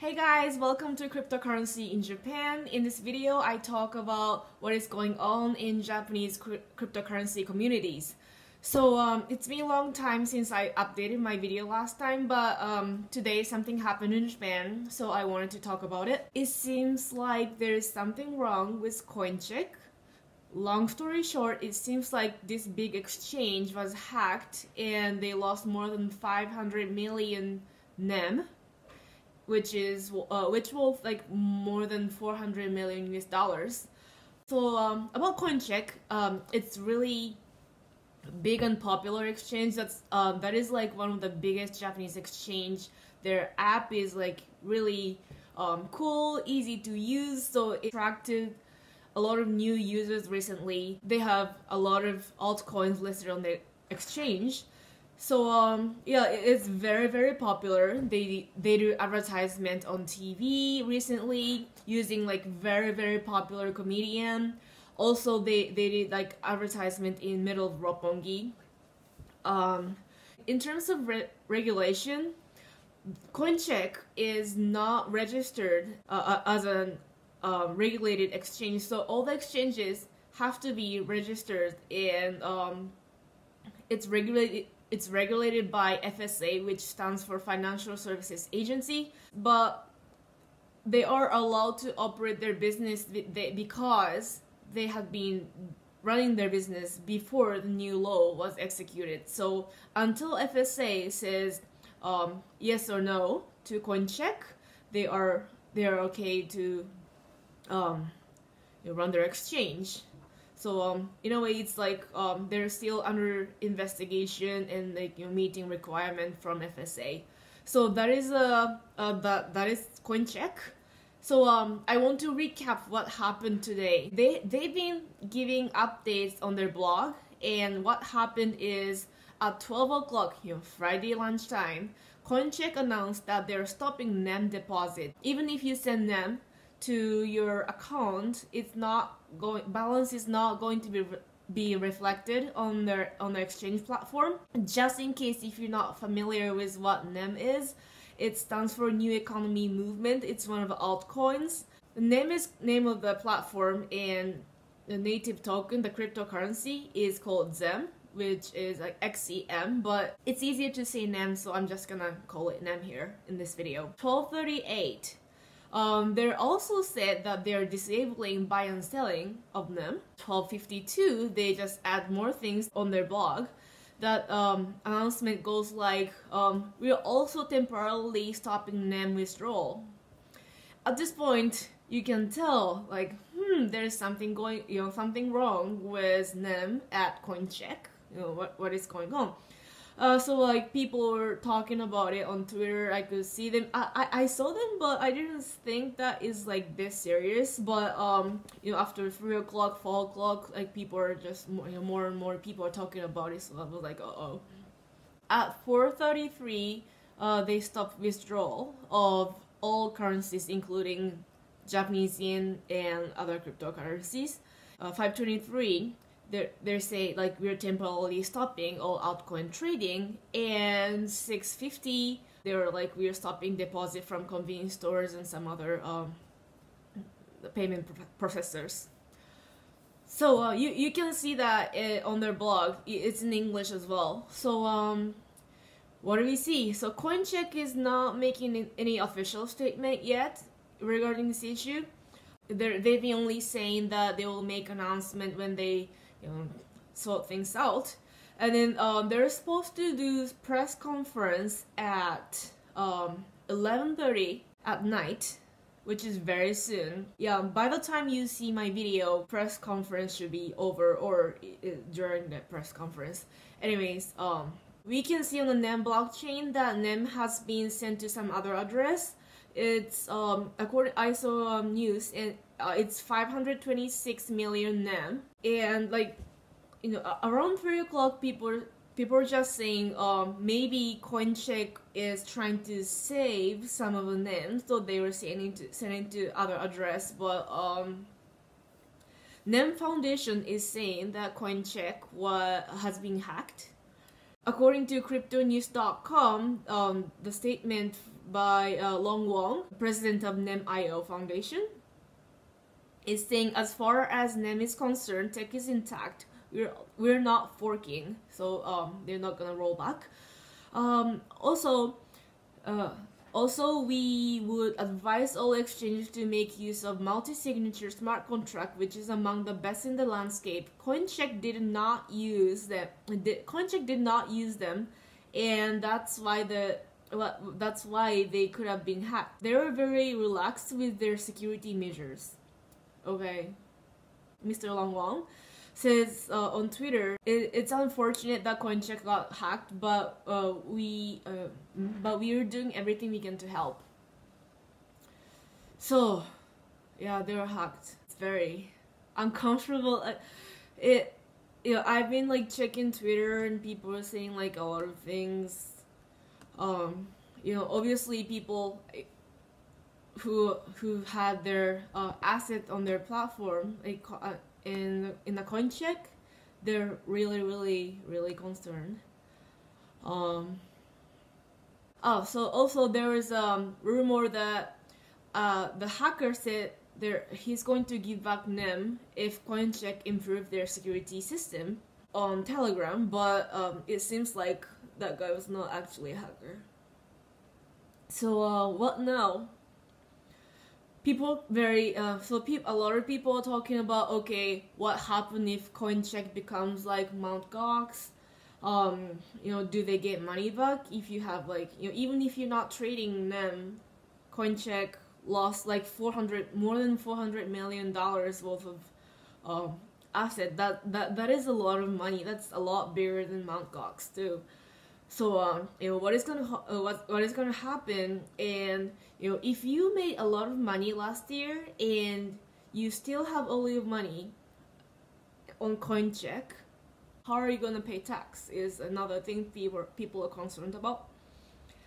Hey guys, welcome to cryptocurrency in Japan. In this video, I talk about what is going on in Japanese cryptocurrency communities. So um, it's been a long time since I updated my video last time, but um, today something happened in Japan, so I wanted to talk about it. It seems like there's something wrong with CoinCheck. Long story short, it seems like this big exchange was hacked and they lost more than 500 million NEM which is uh, which will like more than 400 million US dollars. So um, about CoinCheck, um, it's really big and popular exchange. That's uh, that is like one of the biggest Japanese exchange. Their app is like really um, cool, easy to use, so it attracted a lot of new users recently. They have a lot of altcoins listed on the exchange. So um, yeah, it's very very popular. They they do advertisement on TV recently using like very very popular comedian. Also, they they did like advertisement in middle of Roppongi. Um, in terms of re regulation, CoinCheck is not registered uh, uh as a um, regulated exchange, so all the exchanges have to be registered and um, it's regulated it's regulated by FSA, which stands for Financial Services Agency, but they are allowed to operate their business because they have been running their business before the new law was executed. So until FSA says um, yes or no to CoinCheck, they are they are okay to um, run their exchange. So um, in a way, it's like um, they're still under investigation and like you know, meeting requirement from FSA. So that is a uh, that that is CoinCheck. So um, I want to recap what happened today. They they've been giving updates on their blog, and what happened is at 12 o'clock, you know, Friday lunchtime, CoinCheck announced that they're stopping NEM deposit. Even if you send NEM to your account, it's not going balance is not going to be re be reflected on their on the exchange platform. Just in case if you're not familiar with what NEM is, it stands for New Economy Movement. It's one of the altcoins. The name is name of the platform and the native token, the cryptocurrency, is called ZEM, which is like XEM, but it's easier to say NEM, so I'm just gonna call it NEM here in this video. 1238 um, they're also said that they're disabling buy and selling of them. 1252, they just add more things on their blog. That um, announcement goes like, um, we're also temporarily stopping NEM withdrawal. At this point, you can tell, like, hmm, there's something going, you know, something wrong with NEM at CoinCheck. You know, what, what is going on? Uh, so like people were talking about it on Twitter. I could see them. I, I, I saw them, but I didn't think that is like this serious. But um, you know, after three o'clock, four o'clock, like people are just more, you know, more and more people are talking about it. So I was like, uh oh. At four thirty three, uh, they stopped withdrawal of all currencies, including Japanese yen and other cryptocurrencies. Uh, 523 they they say like we're temporarily stopping all altcoin trading and 650 they're like we're stopping deposit from convenience stores and some other um, payment processors. So uh, you, you can see that it, on their blog. It's in english as well. So um, what do we see? So coincheck is not making any official statement yet regarding this issue. They're, they've been only saying that they will make announcement when they you know, sort things out. And then um, they're supposed to do press conference at um, 11.30 at night, which is very soon. Yeah, by the time you see my video, press conference should be over or during the press conference. Anyways, um, we can see on the NEM blockchain that NEM has been sent to some other address. It's um according I saw um, news and uh, it's 526 million NEM and like you know around three o'clock people people are just saying um maybe coincheck is trying to save some of the names so they were sending to sending to other address but um nem foundation is saying that coincheck was has been hacked. According to cryptonews.com um the statement by uh, Long Wong, president of NEM.io Foundation, is saying as far as Nem is concerned, tech is intact. We're we're not forking, so um, they're not gonna roll back. Um, also, uh, also we would advise all exchanges to make use of multi-signature smart contract, which is among the best in the landscape. CoinCheck did not use them. CoinCheck did not use them, and that's why the well, that's why they could have been hacked. They were very relaxed with their security measures. Okay, Mr. Long Wong says uh, on Twitter, it, it's unfortunate that CoinCheck got hacked, but uh, we uh, but we are doing everything we can to help. So, yeah, they were hacked. It's very uncomfortable. It, you know, I've been like checking Twitter and people are saying like a lot of things. Um, you know, obviously people who who had their uh, asset on their platform like uh, in in the coin check they're really really really concerned. Um oh so also there is a um, rumor that uh the hacker said there he's going to give back nem if coincheck improve their security system on telegram but um it seems like that guy was not actually a hacker. So uh what now people very uh, so pe- a lot of people are talking about okay what happens if coincheck becomes like mount gox? Um you know do they get money back if you have like you know even if you're not trading them coincheck lost like 400 more than 400 million dollars worth of um asset. That that that is a lot of money. That's a lot bigger than mount gox too so um, you know what is gonna uh, what what is gonna happen, and you know if you made a lot of money last year and you still have all your money on CoinCheck, how are you gonna pay tax? Is another thing people people are concerned about.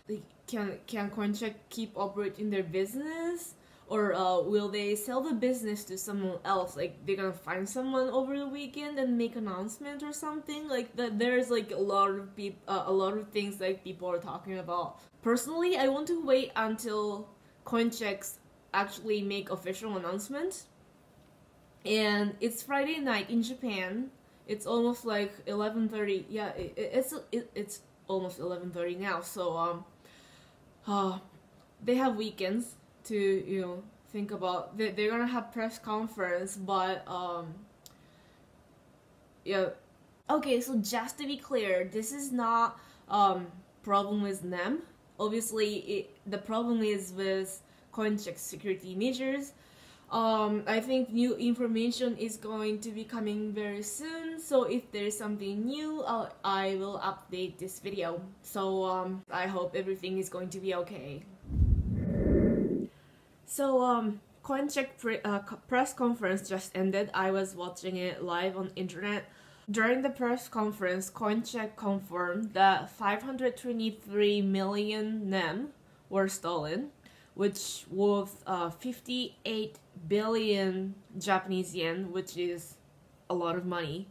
Like, can can CoinCheck keep operating their business? Or uh, will they sell the business to someone else? Like they're gonna find someone over the weekend and make announcement or something? Like that there's like a lot of uh, a lot of things like people are talking about. Personally i want to wait until coinchecks actually make official announcement. And it's friday night in japan. It's almost like 11.30 yeah it, it's it, it's almost 11.30 now. So um uh, they have weekends to you know think about they, they're gonna have press conference but um yeah. Okay so just to be clear this is not um problem with them. Obviously it, the problem is with coincheck security measures. Um, I think new information is going to be coming very soon so if there's something new I'll, I will update this video. So um, I hope everything is going to be okay so, um, CoinCheck pre uh, press conference just ended. I was watching it live on internet. During the press conference, CoinCheck confirmed that 523 million NEM were stolen, which was uh, 58 billion Japanese yen, which is a lot of money.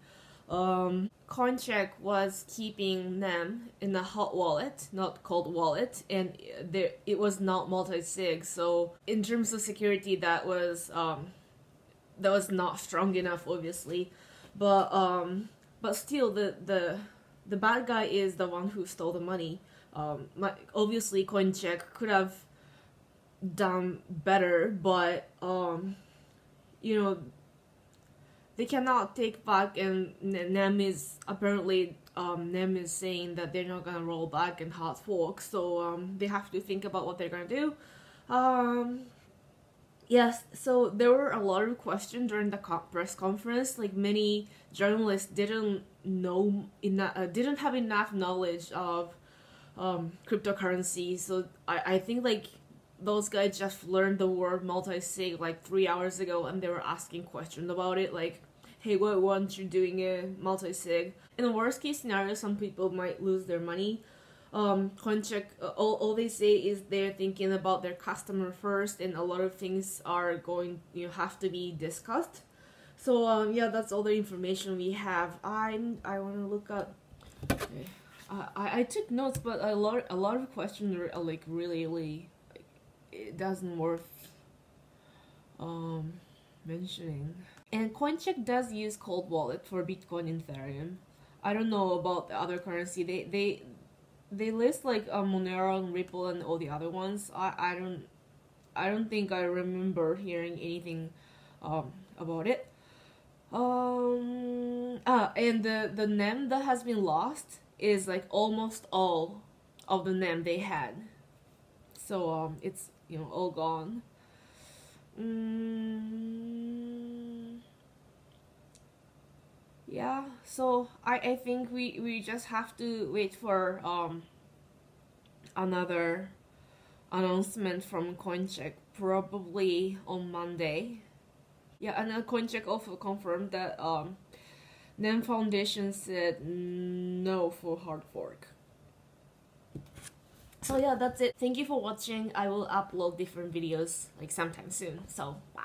Um, Coincheck was keeping them in a hot wallet, not cold wallet, and there it was not multi-sig. So in terms of security, that was um, that was not strong enough, obviously. But um, but still, the the the bad guy is the one who stole the money. Um, my, obviously, Coincheck could have done better, but um, you know they cannot take back and Nem is apparently um, Nem is saying that they're not gonna roll back and hard fork so um, they have to think about what they're gonna do. Um, yes so there were a lot of questions during the press conference. Like many journalists didn't know enough uh, didn't have enough knowledge of um, cryptocurrency. So I, I think like those guys just learned the word multi-sig like three hours ago and they were asking questions about it like hey what once you're doing a multi-sig? In the worst case scenario some people might lose their money. Um Coincheck, all, all they say is they're thinking about their customer first and a lot of things are going you know have to be discussed. So um yeah that's all the information we have. I'm i want to look up okay I, I took notes, but a lot a lot of questions are like really really it doesn't worth um mentioning. And CoinCheck does use cold wallet for Bitcoin and Ethereum. I don't know about the other currency. They they they list like uh, Monero and Ripple and all the other ones. I I don't I don't think I remember hearing anything um about it. Um ah and the the NEM that has been lost is like almost all of the NEM they had. So um it's you know all gone. Mm, yeah, so I, I think we, we just have to wait for um another announcement from CoinCheck probably on Monday. Yeah, and CoinCheck also confirmed that um NEM Foundation said no for hard fork. So yeah, that's it. Thank you for watching. I will upload different videos like sometime soon. So bye.